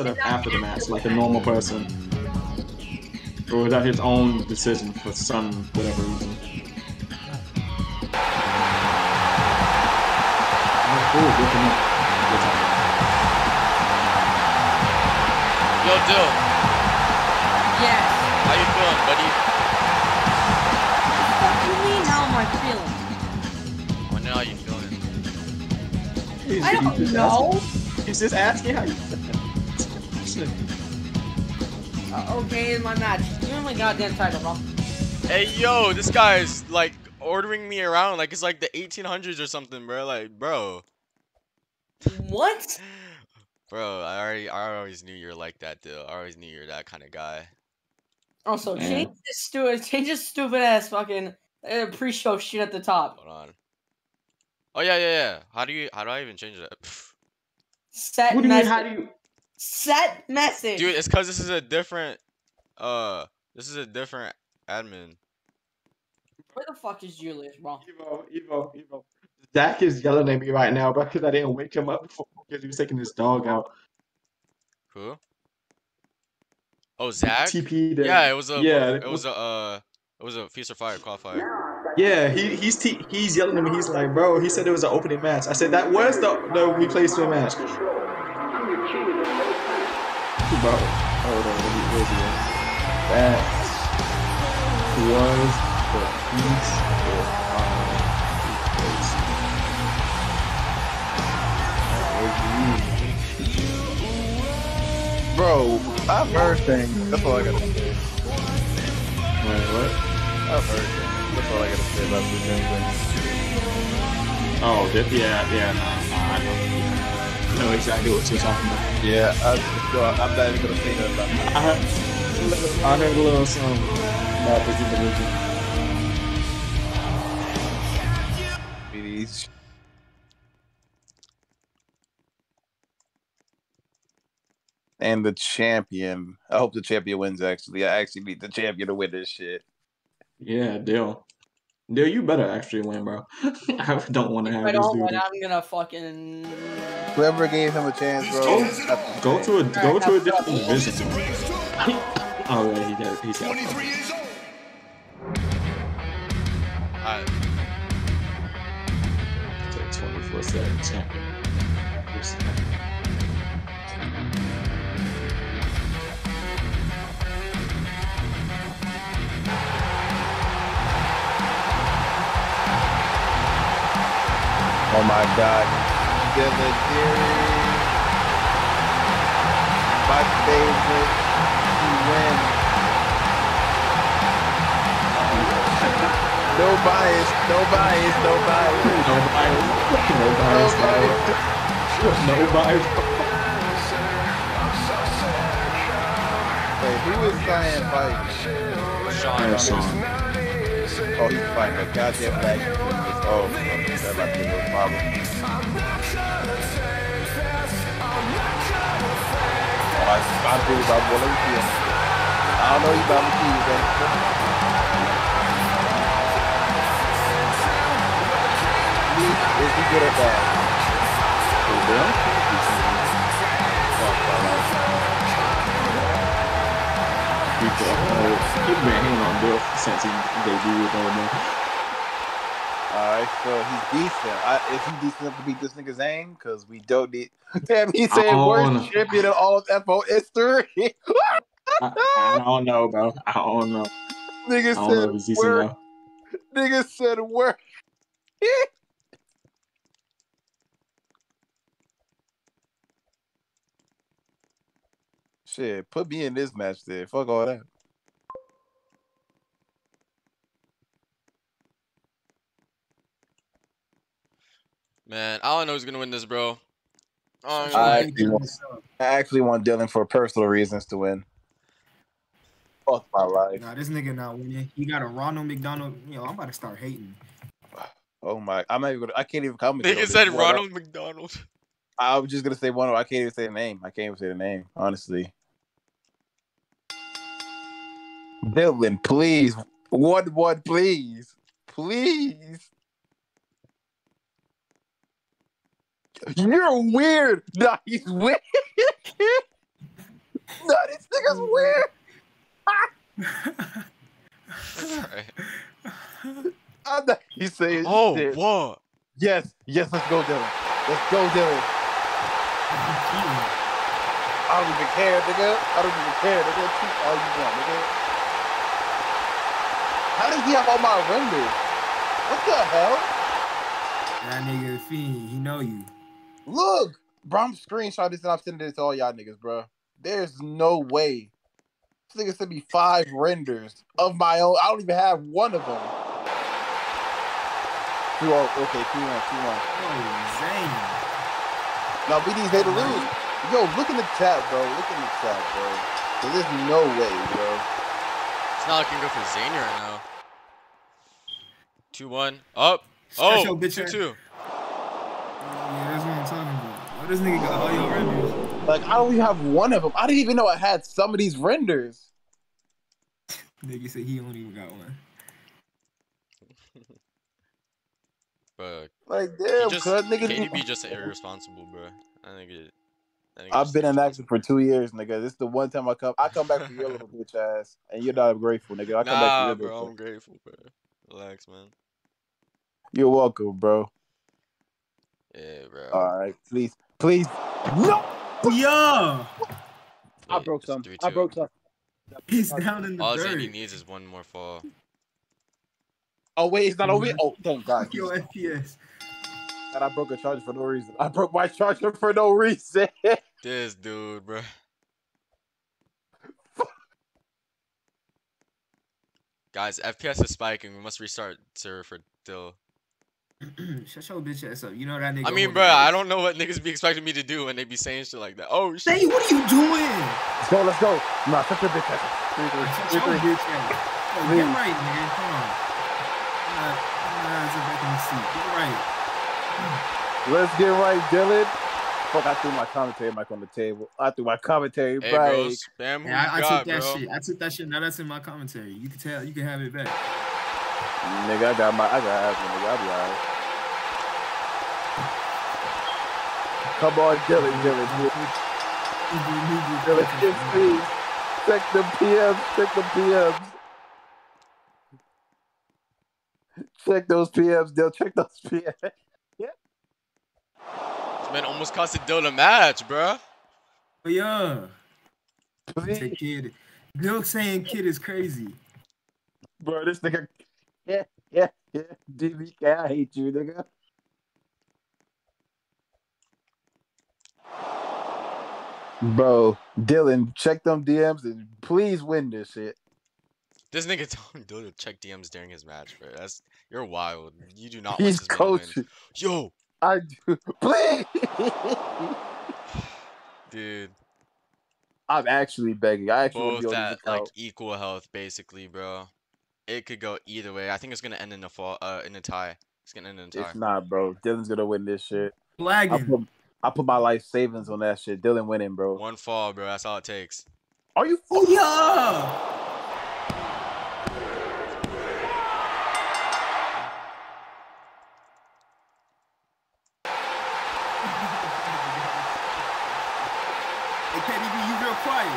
instead of after the match, like a normal person? Or was that his own decision for some whatever reason? Oh, cool, good to know. Good to know. Yo, Dill, Yes. how you feeling, buddy? What do you mean? How am I feeling? I wonder how you feeling. He's- I don't he's know. asking- He's just asking how you Uh, okay, in my match. Give me my goddamn title, bro. Hey, yo, this guy's like ordering me around like it's like the 1800s or something, bro. Like, bro, What? bro, I already, I always knew you're like that, dude. I always knew you're that kind of guy. Also, Man. change this stupid, change this stupid ass fucking uh, pre-show shit at the top. Hold on. Oh yeah, yeah, yeah. How do you, how do I even change that? Pff. Set What do you mean? How do you? Set message. Dude, it's cause this is a different, uh, this is a different admin. Where the fuck is Julius, bro? Evo, Evo, Evo. Zach is yelling at me right now because I didn't wake him up before because he was taking his dog out. Who? Oh, Zach. TP. to- Yeah, it was a, Yeah, it was a, uh, it was a feast or fire qualifier. Yeah, he he's t- he's yelling at me. He's like, bro, he said it was an opening match. I said that was the the replacement match. Bro, hold on, let me he? That was the feast or fire replacement. Bro, I've heard things. That's all I gotta say. Wait, what? I've heard things. That's all I gotta say about this anyway. Oh, that, yeah, yeah, nah, nah, I know. I know exactly what you're talking about. Yeah, I, so I'm not even gonna say nothing about that. I heard, I heard a little something about this individual. And the champion. I hope the champion wins. Actually, I actually need the champion to win this shit. Yeah, Dill. Dill, you better actually win, bro. I don't want to have If I this don't dude. win, I'm gonna fucking. Whoever gave him a chance, bro. Go, go to a go to a different division. oh yeah, he got he's got. Alright. Twenty four seven champion. Oh my god. Dylan Theory. My favorite to win. No bias, no bias, no bias. No bias. No bias. No, no bias. Hey, who is Cyan fighting? Sean. Sean. Oh, he's fighting a goddamn black. Oh, that might be a little problem. Oh, I spot this about Valencia. I don't know you about the keys, man. Is he good at that? Hey, Dill. Keep uh, keep been hating on Dill since he debuted on there. Alright, so he's decent. I, is he decent enough to beat this nigga's aim? Because we don't need. Damn, he said worst champion of all of FO history. I, I don't know, bro. I don't know. Nigga don't know said decent. Nigga said worst. Shit, put me in this match there. Fuck all that. Man, I don't know who's gonna win this, bro. I I actually, want, I actually want Dylan for personal reasons to win. Fuck my life. Nah, this nigga not winning. He got a Ronald McDonald. You know, I'm about to start hating. Oh my! I'm not even gonna. I can't even comment. on Nigga this. said One Ronald McDonald. I was just gonna say one. I can't even say the name. I can't even say the name. Honestly. Dylan, please. One, one, please, please. You're weird. Nah, he's weird. No, this nigga's weird. I'm not, he's saying oh, shit. what? Yes, yes, let's go, Dylan. Let's go, Dylan. I don't even care, nigga. I don't even care. Nigga, keep all you want, nigga. How did he have all my renders? What the hell? That nigga fiend, he know you. Look, bro, I'm screenshot this and I'm sending it to all y'all niggas, bro. There's no way. This nigga sent me five renders of my own. I don't even have one of them. Two, oh, okay, two one, two one. Oh, Zane. Now we need Zay to lose. Yo, look in the chat, bro. Look in the chat, bro. there's no way, bro. It's not looking good for Zane right now. 2 1. Up. Shut Oh, your bitch 2 ass- 2. Yeah, that's what I'm talking about. Why this nigga got all your renders? Like I don't even have one of them. I didn't even know I had some of these renders. Nigga said he only even got one. Bro, Like he damn, just, cuz niggas. KDB just irresponsible, bro. I think it. I think I've been in action for two years, nigga. This is the one time I come. I come back for your little bitch ass, and you're not grateful, nigga. I come Nah, back for bro, your I'm grateful, bro. Relax, man. You're welcome, bro. Yeah, bro. All right, please, please. No, Yeah, I broke it's some. 3-2. I broke some. he's down in the All dirt. Zane needs is one more fall. Oh wait, it's not over. yet? Oh, thank God. Fuck your FPS. And I broke a charger for no reason. I broke my charger for no reason. This dude, bro. Guys, FPS is spiking. We must restart server for Dill. Shut your bitch ass up. You know that nigga. I mean, over bro, there. I don't know what niggas be expecting me to do when they be saying shit like that. Oh shit. Say, what are you doing? let's go. Let's go. Nah, shut your bitch ass. Three, three, Shut three, your three. bitch ass. Yo, Please. get right, nigga. Come on. Nah, nah, sit back in the seat. Get right. Let's get right, Dylan. Fuck, I threw my commentary mic on the table. I threw my commentary Hey, mic. bro, spam who Yeah, I, I you got, took that bro. shit. I took that shit. Now that's in my commentary. You can tell. You can have it back. Nigga, I got my, I got asthma, nigga. I'll be alright. Come on, Dylan, Dylan, Dylan, Dylan, yes, please. Check the PMs, check the PMs. Check those PMs, Dylan, check those PMs. This man almost costed Dill the match, bro. But yeah, say Please. kid. Bill saying kid is crazy. Bro, this nigga, yeah, yeah, yeah. DBK, I hate you, nigga. Bro, Dylan, check them DMs and please win this shit. This nigga told Dill to check DMs during his match, bro. That's you're wild. You do not He's this to win. coaching. Yo, I do. Please. dude. I'm actually begging. I actually Both be at like account. equal health, basically, bro. It could go either way. I think it's gonna end in a fall, uh, in a tie. It's gonna end in a tie. It's not, bro. Dylan's gonna win this shit. I Flagging. put, I put my life savings on that shit. Dylan winning, bro. One fall, bro. That's all it takes. Are you? Oh yeah. Hey KDB, you real quiet.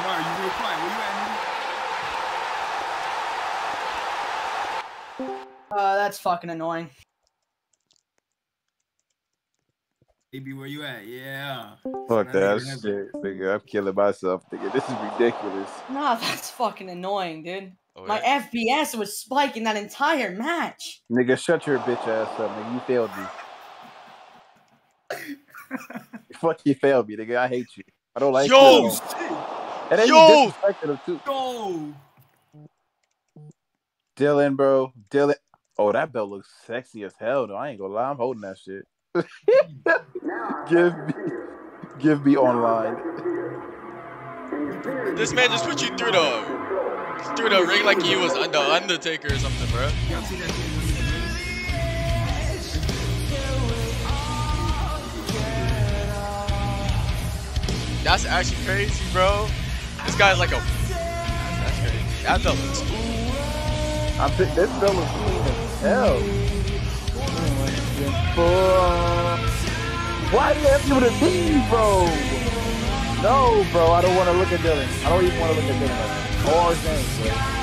Mar, you real quiet. Where you at, nigga? Uh, that's fucking annoying. KB, where you at? Yeah. Fuck that nigga, shit, nigga. I'm killing myself, nigga. This is ridiculous. Nah, that's fucking annoying, dude. Oh, My yeah? FPS was spiking that entire match. Nigga, shut your bitch ass up, nigga. You failed me. Fuck you failed me, nigga. I hate you. I don't like Yo! you. Shit. And then Yo! you disrespected him too. Go. Dylan, bro. Dylan. Oh, that belt looks sexy as hell, though. I ain't gonna lie. I'm holding that shit. give me, give me online. This man just put you through the through the ring like he was the Undertaker or something, bro. Y'all see that shit? That's actually crazy, bro. This guy's like a. That's crazy. That belt looks I'm this belt looks clean as hell. For Why do you have to leave, bro? No, bro. I don't want to look at Dylan. I don't even want to look at Dylan. Or James, bro.